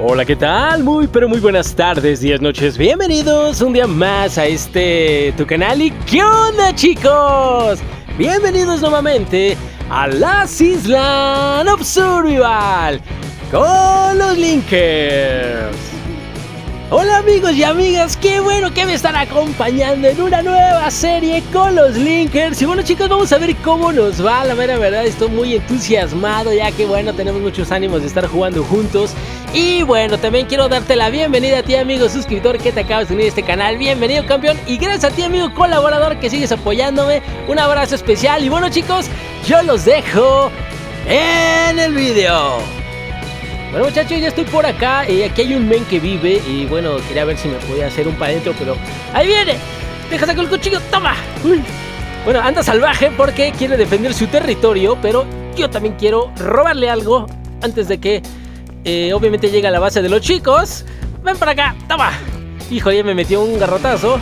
Hola, ¿qué tal? Muy, pero muy buenas tardes, días, noches. Bienvenidos un día más a este tu canal. ¿Y qué onda, chicos? Bienvenidos nuevamente a las Islas of Survival con los Linkers. Hola amigos y amigas, qué bueno que me están acompañando en una nueva serie con los Linkers. Y bueno chicos, vamos a ver cómo nos va. La mera verdad, estoy muy entusiasmado ya que bueno, tenemos muchos ánimos de estar jugando juntos. Y bueno, también quiero darte la bienvenida a ti amigo suscriptor que te acabas de unir a este canal. Bienvenido campeón y gracias a ti amigo colaborador que sigues apoyándome. Un abrazo especial y bueno chicos, yo los dejo en el video. Bueno muchachos, ya estoy por acá. y aquí hay un men que vive. Y bueno, quería ver si me podía hacer un para adentro, pero ahí viene. Deja sacar el cuchillo, toma. Bueno, anda salvaje porque quiere defender su territorio, pero yo también quiero robarle algo antes de que eh, obviamente llegue a la base de los chicos. Ven para acá, toma. Hijo, ya me metió un garrotazo.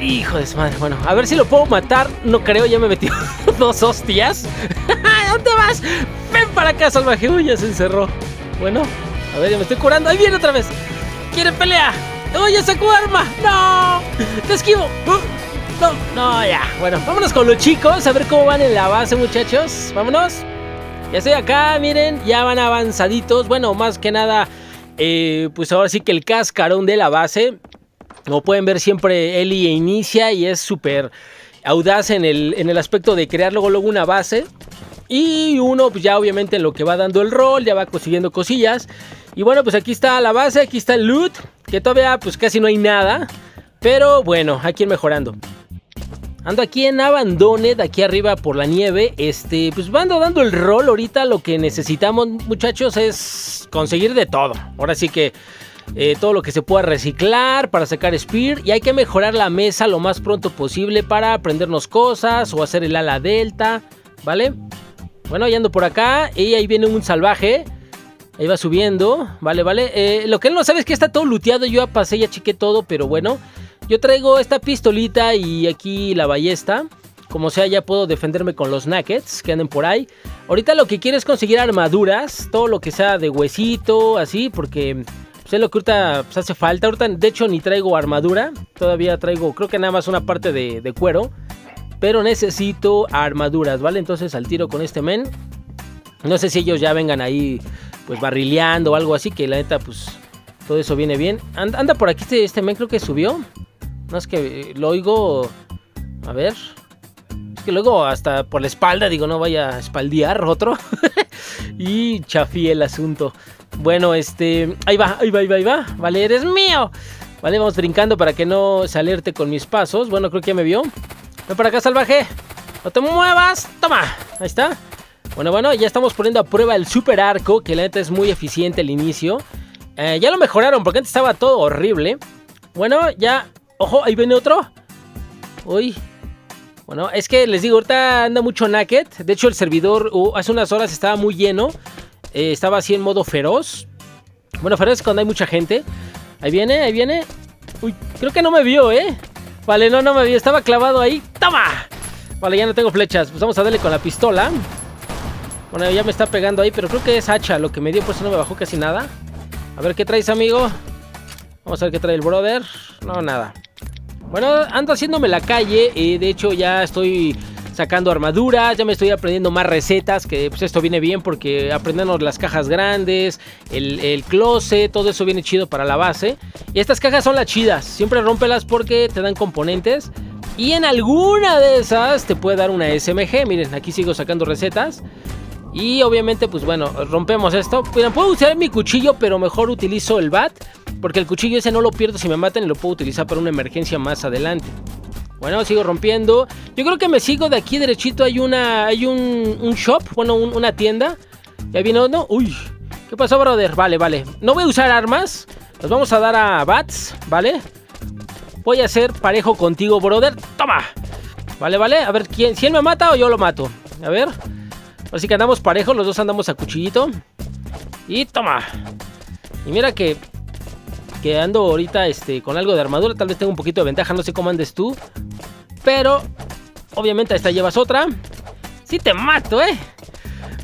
Hijo de su madre. Bueno, a ver si lo puedo matar. No creo, ya me metió dos hostias. ¿Dónde vas? Ven para acá, salvaje. Uy, ya se encerró. Bueno, a ver, ya me estoy curando. ¡Ahí viene otra vez! ¡Quiere pelea! ¡Oye, sacó arma! ¡No! ¡Te esquivo! Uh, no, no, ya. Bueno, vámonos con los chicos a ver cómo van en la base, muchachos. Vámonos. Ya estoy acá, miren, ya van avanzaditos. Bueno, más que nada, eh, pues ahora sí que el cascarón de la base. Como pueden ver, siempre Eli inicia y es súper audaz en el, en el aspecto de crear luego, luego una base. Y uno, pues ya obviamente lo que va dando el rol, ya va consiguiendo cosillas. Y bueno, pues aquí está la base, aquí está el loot, que todavía pues casi no hay nada. Pero bueno, aquí mejorando. Ando aquí en Abandone, de aquí arriba por la nieve. Este, pues ando dando el rol. Ahorita lo que necesitamos, muchachos, es conseguir de todo. Ahora sí que eh, todo lo que se pueda reciclar para sacar Spear. Y hay que mejorar la mesa lo más pronto posible para aprendernos cosas o hacer el ala delta. ¿Vale? Bueno, ahí ando por acá. Y ahí viene un salvaje. Ahí va subiendo. Vale, vale. Eh, lo que él no sabe es que está todo luteado. Yo ya pasé, ya chequé todo. Pero bueno. Yo traigo esta pistolita y aquí la ballesta. Como sea, ya puedo defenderme con los nuggets que anden por ahí. Ahorita lo que quiero es conseguir armaduras. Todo lo que sea de huesito, así. Porque sé lo que ahorita pues, hace falta. Ahorita, de hecho, ni traigo armadura. Todavía traigo, creo que nada más una parte de cuero. Pero necesito armaduras, ¿vale? Entonces al tiro con este men. No sé si ellos ya vengan ahí pues barrileando o algo así. Que la neta pues todo eso viene bien. Anda, por aquí este, este men creo que subió. No es que lo oigo... A ver. Es que luego hasta por la espalda digo no vaya a espaldear otro. y chafí el asunto. Bueno, este... Ahí va, ahí va, ahí va, ahí va. Vale, eres mío. Vale, vamos brincando para que no se alerte con mis pasos. Bueno, creo que ya me vio. Ven para acá, salvaje. No te muevas. Toma. Ahí está. Bueno, bueno, ya estamos poniendo a prueba el super arco, que la neta es muy eficiente al inicio. Eh, ya lo mejoraron, porque antes estaba todo horrible. Bueno, ya... Ojo, ahí viene otro. Uy. Bueno, es que les digo, ahorita anda mucho naked. De hecho, el servidor uh, hace unas horas estaba muy lleno. Eh, estaba así en modo feroz. Bueno, feroz es cuando hay mucha gente. Ahí viene, ahí viene. Uy, creo que no me vio, ¿eh? Vale, no, no me vi, estaba clavado ahí. ¡Toma! Vale, ya no tengo flechas. Pues vamos a darle con la pistola. Bueno, ya me está pegando ahí, pero creo que es hacha lo que me dio, por eso no me bajó casi nada. A ver, ¿qué traes, amigo? Vamos a ver qué trae el brother. No, nada. Bueno, ando haciéndome la calle. Y de hecho, ya estoy sacando armaduras, ya me estoy aprendiendo más recetas, que pues esto viene bien porque aprendemos las cajas grandes, el, el closet, todo eso viene chido para la base. Y estas cajas son las chidas, siempre rómpelas porque te dan componentes. Y en alguna de esas te puede dar una SMG, miren, aquí sigo sacando recetas. Y obviamente, pues bueno, rompemos esto. puedo usar mi cuchillo, pero mejor utilizo el bat. Porque el cuchillo ese no lo pierdo si me matan y lo puedo utilizar para una emergencia más adelante. Bueno, sigo rompiendo. Yo creo que me sigo de aquí derechito. Hay una. Hay un, un shop. Bueno, una tienda. Ya vino, ¿no? Uy. ¿Qué pasó, brother? Vale, vale. No voy a usar armas. Nos vamos a dar a bats, ¿vale? Voy a ser parejo contigo, brother. Toma. Vale, vale. A ver, ¿quién, si él me mata o yo lo mato. A ver. Así que andamos parejos. Los dos andamos a cuchillito. Y toma. Y mira que que ando ahorita este, con algo de armadura. Tal vez tengo un poquito de ventaja, no sé cómo andes tú. Pero, obviamente, esta llevas otra. Sí te mato, ¿eh?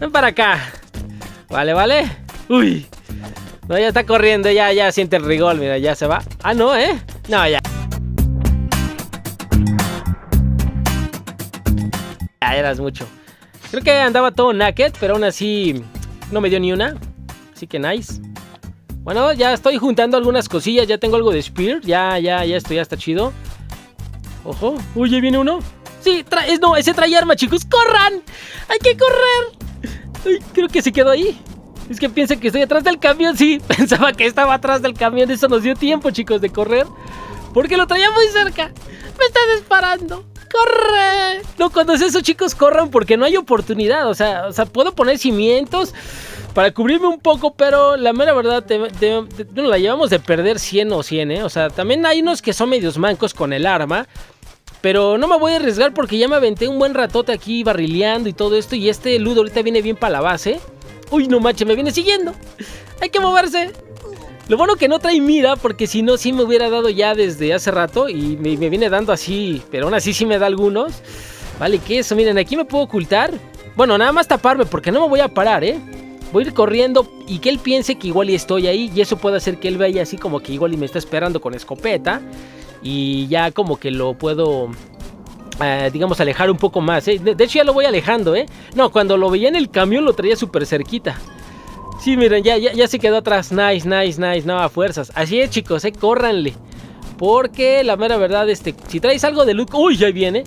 Ven para acá. Vale, vale. Uy. No, ya está corriendo, ya, ya siente el rigor, mira, ya se va. Ah, no, ¿eh? No, ya. Ya eras mucho. Creo que andaba todo naked, pero aún así no me dio ni una. Así que nice. Bueno, ya estoy juntando algunas cosillas. Ya tengo algo de Spear. Ya, ya, ya esto ya está chido. Ojo. Uy, ¿ya viene uno. Sí, trae, no, ese trae arma, chicos. ¡Corran! ¡Hay que correr! creo que se quedó ahí. Es que piensa que estoy atrás del camión. Sí, pensaba que estaba atrás del camión. Eso nos dio tiempo, chicos, de correr. Porque lo traía muy cerca. Me está disparando. ¡Corre! No, cuando es eso, chicos, corran porque no hay oportunidad. O sea, o sea, puedo poner cimientos para cubrirme un poco, pero la mera verdad, no la llevamos de perder 100 o 100, ¿eh? O sea, también hay unos que son medios mancos con el arma. Pero no me voy a arriesgar porque ya me aventé un buen ratote aquí barrileando y todo esto. Y este ludo ahorita viene bien para la base. Uy, no manches, me viene siguiendo. Hay que moverse. Lo bueno que no trae mira, porque si no, sí me hubiera dado ya desde hace rato. Y me, viene dando así, pero aún así sí me da algunos. Vale, que eso, miren, aquí me puedo ocultar. Bueno, nada más taparme, porque no me voy a parar, ¿eh? Voy a ir corriendo y que él piense que igual y estoy ahí. Y eso puede hacer que él vea así como que igual y me está esperando con escopeta. Y ya como que lo puedo eh, digamos, alejar un poco más. ¿eh? De, hecho, ya lo voy alejando, ¿eh? No, cuando lo veía en el camión lo traía súper cerquita. Sí, miren, ya, ya, ya, se quedó atrás. Nice, nice, nice. No, a fuerzas. Así es, chicos, ¿eh? Córranle. Porque la mera verdad, este, si traes algo de loot... Uy, ya viene.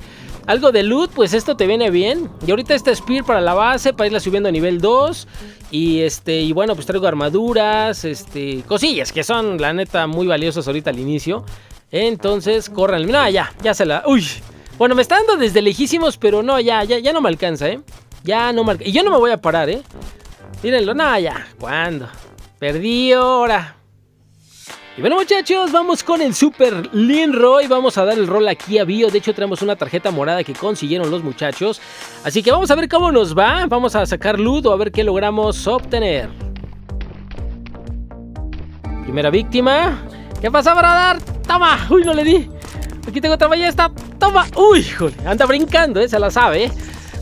Algo de loot, pues esto te viene bien. Y ahorita este Spear para la base, para irla subiendo a nivel 2. Y este, y bueno, pues traigo armaduras, este, cosillas que son, la neta, muy valiosas ahorita al inicio. Entonces, córranle. No, ya, ya se la... Uy, bueno, me está dando desde lejísimos, pero no, ya, ya, ya no me alcanza, ¿eh? Ya no me alcanza. Y yo no me voy a parar, ¿eh? Mírenlo, no, ya. ¿Cuándo? Perdí ahora. Y bueno muchachos, vamos con el Super Linroy, vamos a dar el rol aquí a Bio, de hecho tenemos una tarjeta morada que consiguieron los muchachos, así que vamos a ver cómo nos va, vamos a sacar loot o a ver qué logramos obtener. Primera víctima, ¿qué pasa dar? Toma, uy no le di, Aquí tengo otra ballesta. Toma. Uy, joder. Anda brincando, ¿eh? Se la sabe.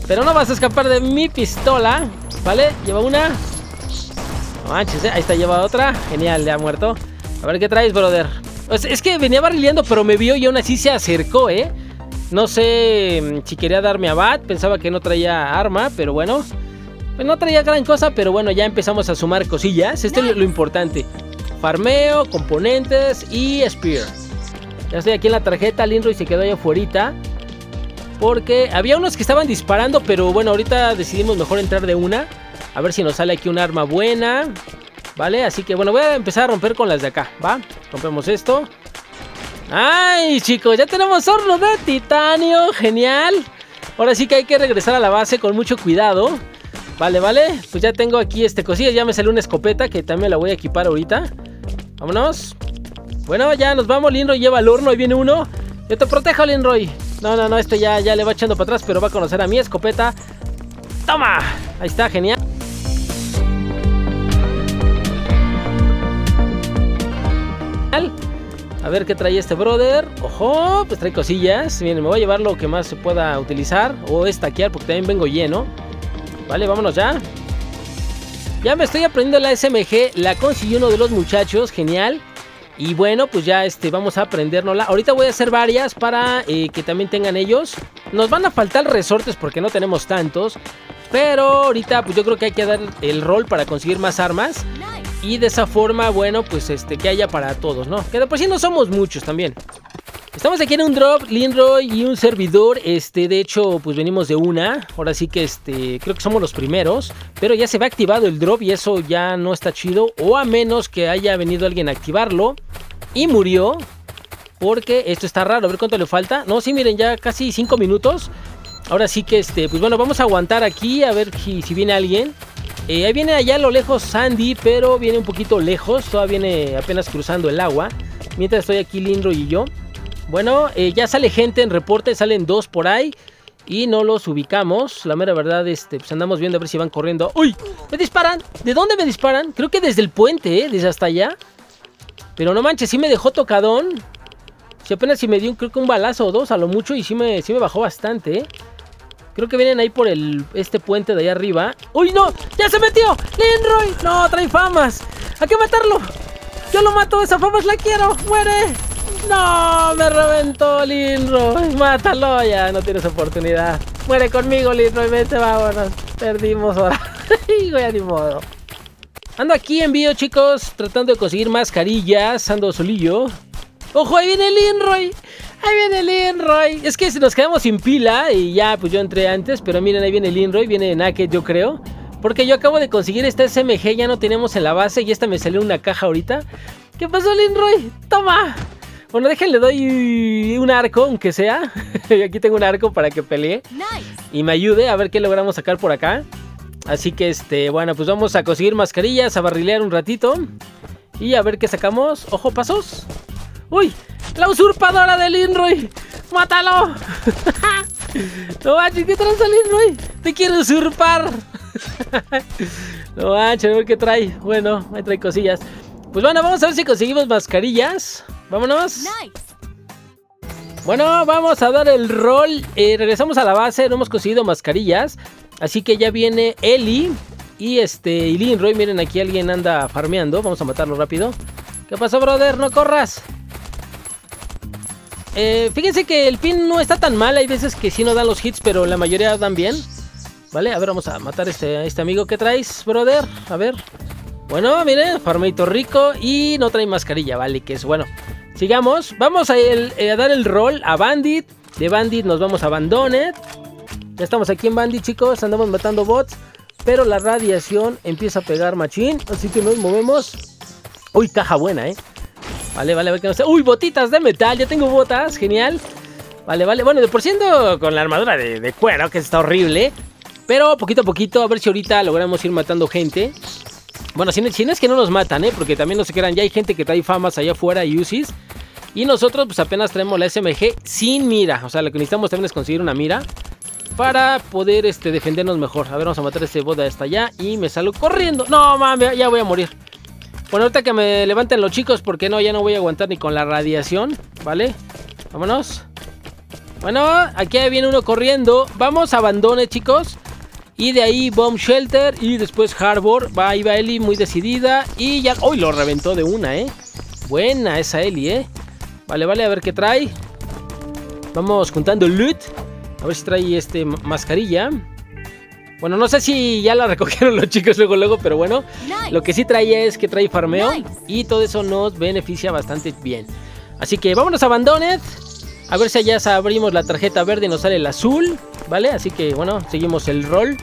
Pero no vas a escapar de mi pistola. ¿Vale? Lleva una. No manches, ¿eh? Ahí está, lleva otra. Genial, le ha muerto. A ver qué traes, brother. Es que venía barrileando, pero me vio y aún así se acercó, ¿eh? No sé mm, si quería darme a bat. Pensaba que no traía arma, pero bueno. Pues no traía gran cosa, pero bueno, ya empezamos a sumar cosillas. Esto es lo importante. Farmeo, componentes y spear. Ya estoy aquí en la tarjeta, y se quedó ahí afuera. Porque había unos que estaban disparando, pero bueno, ahorita decidimos mejor entrar de una. A ver si nos sale aquí un arma buena. ¿Vale? Así que bueno, voy a empezar a romper con las de acá, ¿va? Rompemos esto. ¡Ay, chicos! Ya tenemos horno de titanio. ¡Genial! Ahora sí que hay que regresar a la base con mucho cuidado. Vale, vale. Pues ya tengo aquí este cosilla. Ya me salió una escopeta que también la voy a equipar ahorita. Vámonos. Bueno, ya nos vamos. Linroy lleva al horno. Ahí viene uno. Yo te protejo, Linroy. No, no, no. Este ya, ya le va echando para atrás. Pero va a conocer a mi escopeta. ¡Toma! Ahí está, genial. A ver qué trae este brother. Ojo, pues trae cosillas. Bien, me voy a llevar lo que más se pueda utilizar. O estaquear, porque también vengo lleno. Vale, vámonos ya. Ya me estoy aprendiendo la SMG. La consiguió uno de los muchachos. Genial. Y bueno, pues ya este, vamos a aprendérnosla. Ahorita voy a hacer varias para eh, que también tengan ellos. Nos van a faltar resortes porque no tenemos tantos. Pero ahorita pues yo creo que hay que dar el rol para conseguir más armas. Y de esa forma, bueno, pues este, que haya para todos, ¿no? Que de por sí no somos muchos también. Estamos aquí en un drop, Linroy y un servidor. Este, de hecho, pues venimos de una. Ahora sí que este, creo que somos los primeros. Pero ya se va activado el drop y eso ya no está chido. O a menos que haya venido alguien a activarlo y murió. Porque esto está raro. A ver cuánto le falta. No, sí, miren, ya casi 5 minutos. Ahora sí que este, pues bueno, vamos a aguantar aquí a ver si, viene alguien. Ahí viene allá a lo lejos Sandy, pero viene un poquito lejos. Todavía viene apenas cruzando el agua. Mientras estoy aquí Lindro y yo. Bueno, eh, ya sale gente en reporte, salen dos por ahí. Y no los ubicamos. La mera verdad, este, pues andamos viendo a ver si van corriendo. ¡Uy! ¡Me disparan! ¿De dónde me disparan? Creo que desde el puente, ¿eh? Desde hasta allá. Pero no manches, sí me dejó tocadón. Si apenas si me dio creo que un balazo o dos a lo mucho y sí me, sí me bajó bastante, ¿eh? Creo que vienen ahí por el este puente de allá arriba. ¡Uy, no! ¡Ya se metió! ¡Linroy! ¡No, trae famas! ¡Hay que matarlo! ¡Yo lo mato! ¡Esa famas la quiero! ¡Muere! ¡No! ¡Me reventó Linroy! ¡Mátalo! Ya no tienes oportunidad. ¡Muere conmigo, Linroy! ¡Vete, vámonos! Perdimos ahora. ya ni modo. Ando aquí en vivo, chicos, tratando de conseguir mascarillas. Ando solillo. ¡Ojo! ¡Ahí viene Linroy! Ahí viene Linroy. Es que nos quedamos sin pila y ya, pues yo entré antes. Pero miren, ahí viene Linroy, viene Naked, yo creo. Porque yo acabo de conseguir esta SMG, ya no tenemos en la base y esta me salió una caja ahorita. ¿Qué pasó, Linroy? ¡Toma! Bueno, déjenle doy un arco, aunque sea. Aquí tengo un arco para que pelee. Y me ayude a ver qué logramos sacar por acá. Así que, este, bueno, pues vamos a conseguir mascarillas, a barrilear un ratito. Y a ver qué sacamos. ¡Ojo, pasos! ¡Uy! ¡La usurpadora de Linroy! ¡Mátalo! no manches, ¿qué trae Linroy? ¡Te quiere usurpar! no manches, a ver qué trae. Bueno, ahí trae cosillas. Pues bueno, vamos a ver si conseguimos mascarillas. Vámonos. Bueno, vamos a dar el rol. Eh, regresamos a la base, no hemos conseguido mascarillas. Así que ya viene Eli y este y Linroy. Miren, aquí alguien anda farmeando. Vamos a matarlo rápido. ¿Qué pasó, brother? No corras. Eh, fíjense que el pin no está tan mal. Hay veces que sí no dan los hits, pero la mayoría dan bien. Vale, a ver, vamos a matar a este, este amigo que traes, brother. A ver. Bueno, miren, farmeito rico y no trae mascarilla, vale, que es bueno. Sigamos, vamos a, eh, dar el rol a Bandit. De Bandit nos vamos a Abandoned. Ya estamos aquí en Bandit, chicos, andamos matando bots. Pero la radiación empieza a pegar machín, así que nos movemos. Uy, caja buena, ¿eh? Vale, vale, ver que no sé. Uy, botitas de metal, ya tengo botas, genial. Vale, vale, bueno, de por siendo con la armadura de, cuero, que está horrible. Pero poquito a poquito, a ver si ahorita logramos ir matando gente. Bueno, si, si no es que no nos matan, ¿eh? Porque también no se quedan, ya hay gente que trae famas allá afuera y UCIs. Y nosotros pues apenas traemos la SMG sin mira. O sea, lo que necesitamos también es conseguir una mira. Para poder este, defendernos mejor. A ver, vamos a matar a este boda hasta allá. Y me salgo corriendo. No, mames, ya voy a morir. Bueno, ahorita que me levanten los chicos, porque no, ya no voy a aguantar ni con la radiación, ¿vale? Vámonos. Bueno, aquí viene uno corriendo. Vamos, abandone, chicos. Y de ahí Bomb Shelter y después Harbor. Va, ahí va Eli muy decidida. Y ya... ¡Uy! lo reventó de una, ¿eh? Buena esa Eli, ¿eh? Vale, vale, a ver qué trae. Vamos juntando loot. A ver si trae este mascarilla. Bueno, no sé si ya la recogieron los chicos luego, luego, pero bueno. Lo que sí trae es que trae farmeo y todo eso nos beneficia bastante bien. Así que vámonos a Abandoned. A ver si allá abrimos la tarjeta verde y nos sale el azul, ¿vale? Así que bueno, seguimos el rol.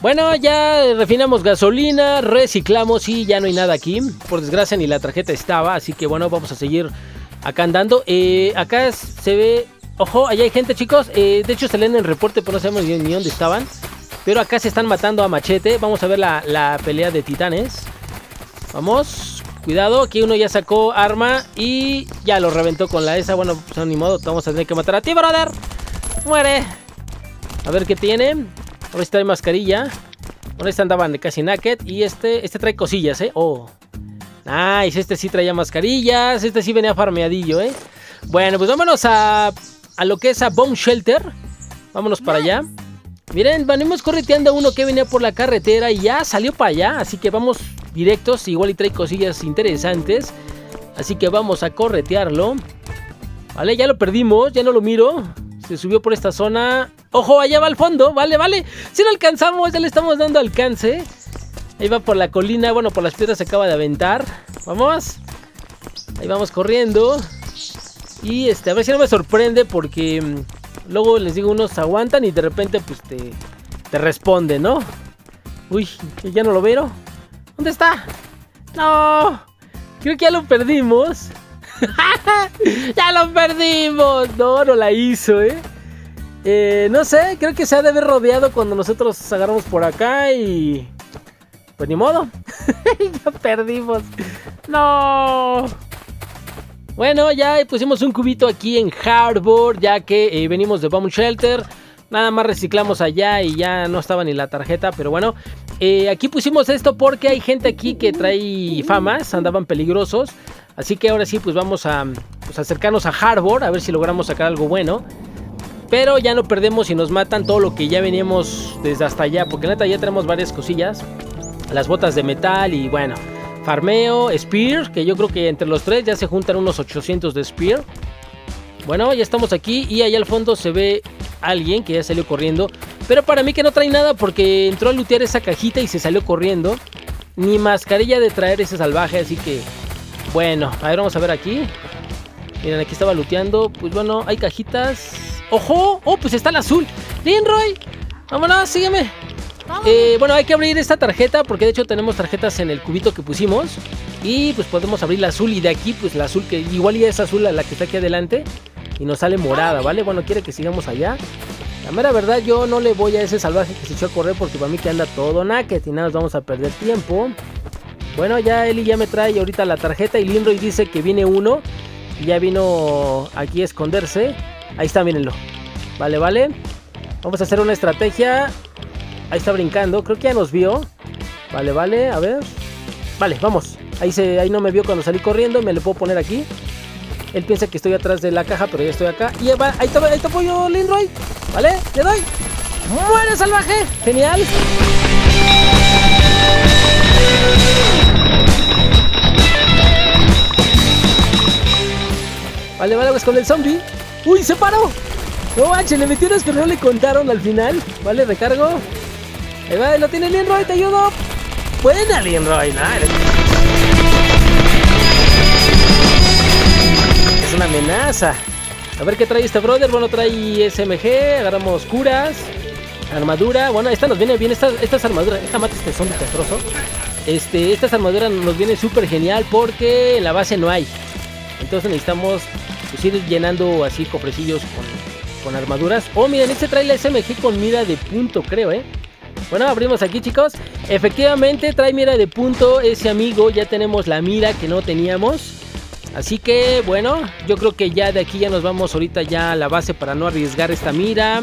Bueno, ya refinamos gasolina, reciclamos y ya no hay nada aquí. Por desgracia ni la tarjeta estaba, así que bueno, vamos a seguir acá andando. Eh, acá se ve... Ojo, allá hay gente chicos. Eh, de hecho se leen en el reporte, pero no sabemos ni dónde estaban. Pero acá se están matando a machete. Vamos a ver la, pelea de titanes. Vamos. Cuidado, aquí uno ya sacó arma y ya lo reventó con la esa. Bueno, pues ni modo, vamos a tener que matar a ti, brother. Muere. A ver qué tiene. A ver si trae mascarilla. Bueno, este andaban de casi naked. Y este, este trae cosillas, ¿eh? Oh. Nice, este sí traía mascarillas. Este sí venía farmeadillo, ¿eh? Bueno, pues vámonos a, a lo que es a Bomb Shelter. Vámonos para allá. Miren, venimos correteando a uno que venía por la carretera y ya salió para allá. Así que vamos directos. Igual y trae cosillas interesantes. Así que vamos a corretearlo. Vale, ya lo perdimos. Ya no lo miro. Se subió por esta zona. ¡Ojo! Allá va al fondo. Vale, vale. Si lo alcanzamos, ya le estamos dando alcance. Ahí va por la colina. Bueno, por las piedras se acaba de aventar. Vamos. Ahí vamos corriendo. Y este, a ver si no me sorprende porque mm, Luego les digo, unos aguantan y de repente pues te, responde, ¿no? Uy, ya no lo veo. ¿Dónde está? No, creo que ya lo perdimos. ya lo perdimos. No, no la hizo, ¿eh? ¿eh? No sé, creo que se ha de haber rodeado cuando nosotros agarramos por acá y... Pues ni modo. ya perdimos. No. Bueno, ya pusimos un cubito aquí en Harbor, ya que eh, venimos de Bomb Shelter. Nada más reciclamos allá y ya no estaba ni la tarjeta, pero bueno. Eh, aquí pusimos esto porque hay gente aquí que trae famas, andaban peligrosos. Así que ahora sí, pues vamos a pues, acercarnos a Harbor, a ver si logramos sacar algo bueno. Pero ya no perdemos y nos matan todo lo que ya veníamos desde hasta allá. Porque neta ya tenemos varias cosillas. Las botas de metal y bueno. Farmeo, Spear, que yo creo que entre los tres ya se juntan unos 800 de Spear. Bueno, ya estamos aquí y allá al fondo se ve alguien que ya salió corriendo. Pero para mí que no trae nada porque entró a lootear esa cajita y se salió corriendo. Ni mascarilla de traer ese salvaje, así que... Bueno, a ver, vamos a ver aquí. Miren, aquí estaba looteando. Pues bueno, hay cajitas. ¡Ojo! ¡Oh, pues está el azul! ¡Linroy! ¡Vámonos, sígueme! Eh, bueno, hay que abrir esta tarjeta porque de hecho tenemos tarjetas en el cubito que pusimos. Y pues podemos abrir la azul y de aquí pues la azul que igual ya es azul la que está aquí adelante. Y nos sale morada, ¿vale? Bueno, quiere que sigamos allá. La mera verdad yo no le voy a ese salvaje que se echó a correr porque para mí que anda todo naked y nada, nos vamos a perder tiempo. Bueno, ya Eli ya me trae ahorita la tarjeta y Lindroy dice que viene uno. Y ya vino aquí a esconderse. Ahí está, mírenlo. Vale, vale. Vamos a hacer una estrategia. Ahí está brincando. Creo que ya nos vio. Vale, vale. A ver. Vale, vamos. Ahí, se, ahí no me vio cuando salí corriendo. Me le puedo poner aquí. Él piensa que estoy atrás de la caja, pero ya estoy acá. Y va, ahí está, ahí está apoyo Lindroy. Vale, le doy. ¡Muere salvaje! Genial. Vale, vale, pues con el zombie. ¡Uy, se paró! No manches, le metieron que no le contaron al final. Vale, recargo. Ahí va, lo tiene Linroy, te ayudo. Buena, Linroy. Es una amenaza. A ver qué trae este brother. Bueno, trae SMG. Agarramos curas. Armadura. Bueno, esta nos viene bien. Estas, estas armaduras. Esta mata este zombie castroso. Este, estas armaduras nos viene súper genial porque en la base no hay. Entonces necesitamos pues, ir llenando así cofrecillos con, armaduras. Oh, miren, este trae la SMG con mira de punto, creo, ¿eh? Bueno, abrimos aquí, chicos. Efectivamente, trae mira de punto ese amigo. Ya tenemos la mira que no teníamos. Así que, bueno, yo creo que ya de aquí ya nos vamos ahorita ya a la base para no arriesgar esta mira.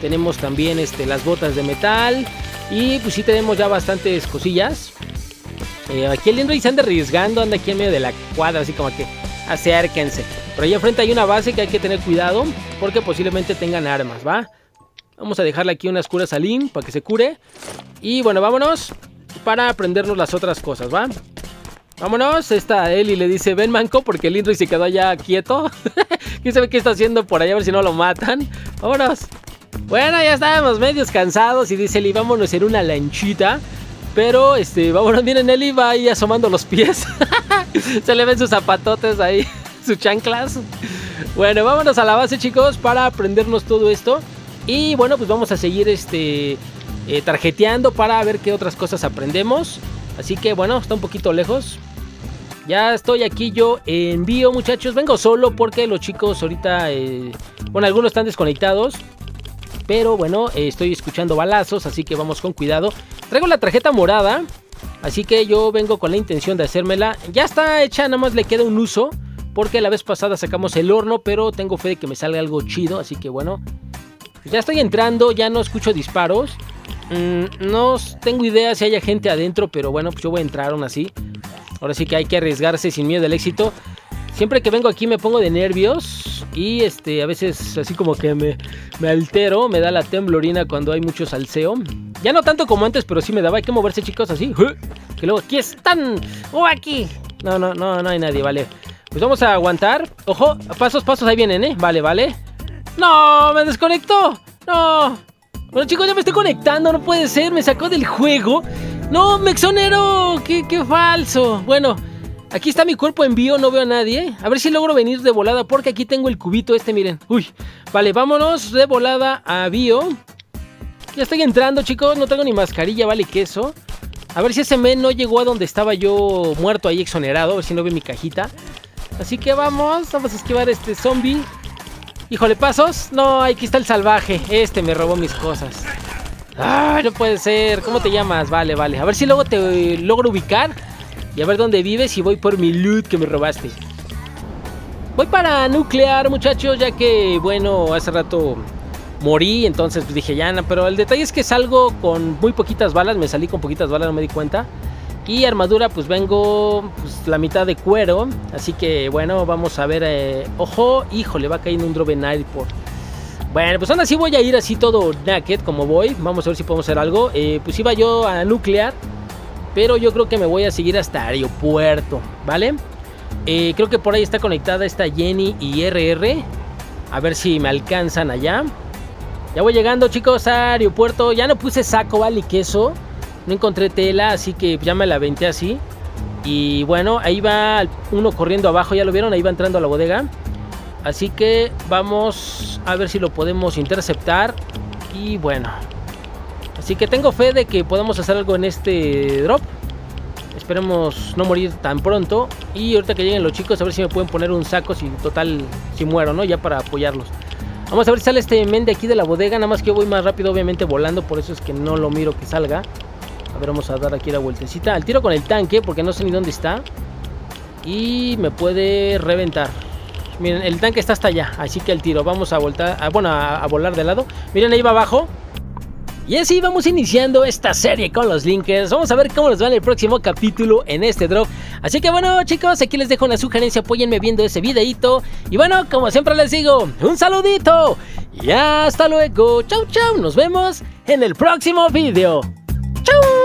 Tenemos también este, las botas de metal. Y pues sí tenemos ya bastantes cosillas. Eh, aquí el lindo y se anda arriesgando, anda aquí en medio de la cuadra, así como que acérquense. Pero allá enfrente hay una base que hay que tener cuidado porque posiblemente tengan armas, ¿va? Vamos a dejarle aquí unas curas a Lin para que se cure. Y bueno, vámonos para aprendernos las otras cosas, ¿va? Vámonos, esta Eli le dice, ven manco, porque el se quedó allá quieto. ¿Quién sabe qué está haciendo por allá? A ver si no lo matan. Vámonos. Bueno, ya estábamos medios cansados y dice Eli, vámonos en una lanchita. Pero, este, vámonos, miren, Eli va ahí asomando los pies. Se le ven sus zapatotes ahí, sus chanclas. Bueno, vámonos a la base, chicos, para aprendernos todo esto. Y bueno, pues vamos a seguir este eh, tarjeteando para ver qué otras cosas aprendemos. Así que bueno, está un poquito lejos. Ya estoy aquí yo en vivo, muchachos. Vengo solo porque los chicos ahorita, eh, bueno, algunos están desconectados. Pero bueno, eh, estoy escuchando balazos, así que vamos con cuidado. Traigo la tarjeta morada, así que yo vengo con la intención de hacérmela. Ya está hecha, nada más le queda un uso. Porque la vez pasada sacamos el horno, pero tengo fe de que me salga algo chido. Así que bueno, ya estoy entrando, ya no escucho disparos. Mm, no tengo idea si haya gente adentro, pero bueno, pues yo voy a entrar aún así. Ahora sí que hay que arriesgarse sin miedo al éxito. Siempre que vengo aquí me pongo de nervios y este a veces así como que me, altero, me da la temblorina cuando hay mucho salseo. Ya no tanto como antes, pero sí me daba, hay que moverse chicos así. Que luego aquí están, o aquí. No, no, no, no hay nadie, vale. Pues vamos a aguantar. Ojo, pasos, pasos, ahí vienen, ¿eh? Vale, vale. No, me desconectó. No. Bueno chicos, ya me estoy conectando, no puede ser, me sacó del juego. No, me exonero, qué, qué falso. Bueno, Aquí está mi cuerpo en bio, no veo a nadie. A ver si logro venir de volada porque aquí tengo el cubito este, miren. Uy, vale, vámonos de volada a bio. Ya estoy entrando, chicos, no tengo ni mascarilla, vale queso. A ver si ese men no llegó a donde estaba yo muerto ahí exonerado, a ver si no ve mi cajita. Así que vamos, vamos a esquivar este zombie. Híjole, pasos. No, aquí está el salvaje. Este me robó mis cosas. No puede ser. ¿Cómo te llamas? Vale, vale. A ver si luego te logro ubicar y a ver dónde vives y voy por mi loot que me robaste. Voy para nuclear, muchachos, ya que, bueno, hace rato morí, entonces pues dije ya, no, pero el detalle es que salgo con muy poquitas balas, me salí con poquitas balas, no me di cuenta. Y armadura, pues vengo pues, la mitad de cuero, así que bueno, vamos a ver. Eh, ojo, hijo, le va cayendo un Drovenite por... Bueno, pues ahora sí voy a ir así todo naked como voy. Vamos a ver si podemos hacer algo. Eh, pues iba yo a nuclear. Pero yo creo que me voy a seguir hasta aeropuerto, ¿vale? Eh, creo que por ahí está conectada esta Jenny y RR. A ver si me alcanzan allá. Ya voy llegando, chicos, a aeropuerto. Ya no puse saco, vale, y queso. No encontré tela, así que ya me la aventé así. Y bueno, ahí va uno corriendo abajo, ya lo vieron, ahí va entrando a la bodega. Así que vamos a ver si lo podemos interceptar. Y bueno. Así que tengo fe de que podemos hacer algo en este drop. Esperemos no morir tan pronto. Y ahorita que lleguen los chicos, a ver si me pueden poner un saco. Si total, si muero, ¿no? Ya para apoyarlos. Vamos a ver si sale este men de aquí de la bodega. Nada más que voy más rápido, obviamente volando. Por eso es que no lo miro que salga. A ver, vamos a dar aquí la vueltecita. Al tiro con el tanque, porque no sé ni dónde está. Y me puede reventar. Miren, el tanque está hasta allá, así que el tiro. Vamos a voltar, bueno, a, volar de lado. Miren, ahí va abajo. Y así vamos iniciando esta serie con los linkers. Vamos a ver cómo les va en el próximo capítulo en este drop. Así que bueno chicos, aquí les dejo una sugerencia, apóyenme viendo ese videito. Y bueno, como siempre les digo, un saludito. Y hasta luego. Chau chau, nos vemos en el próximo video. Chau.